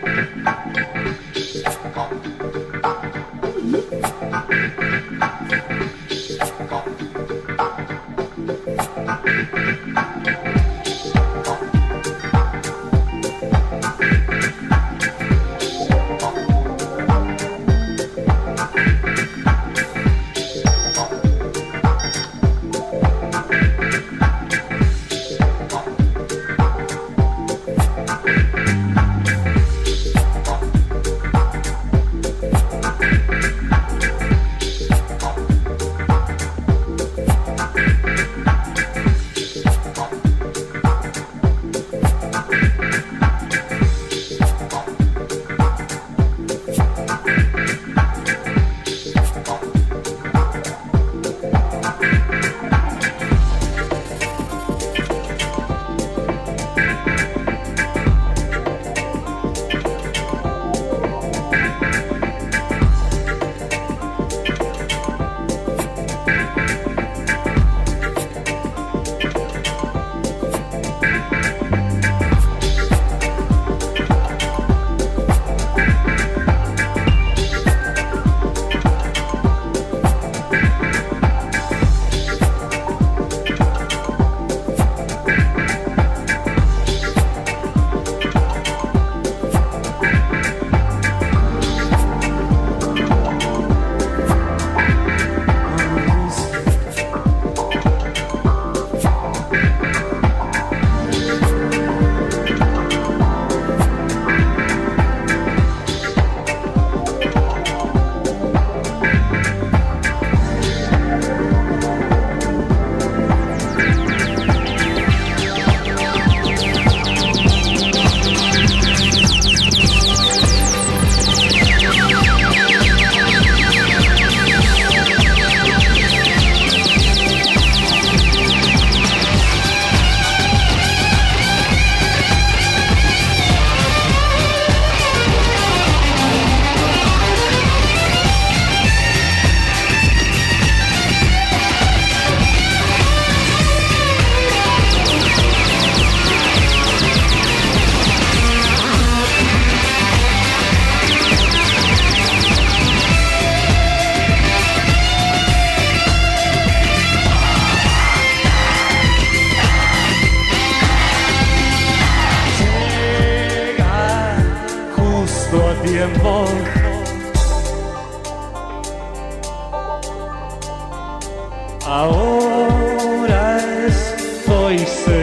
Thank you. tiempo. Ahora estoy seguro.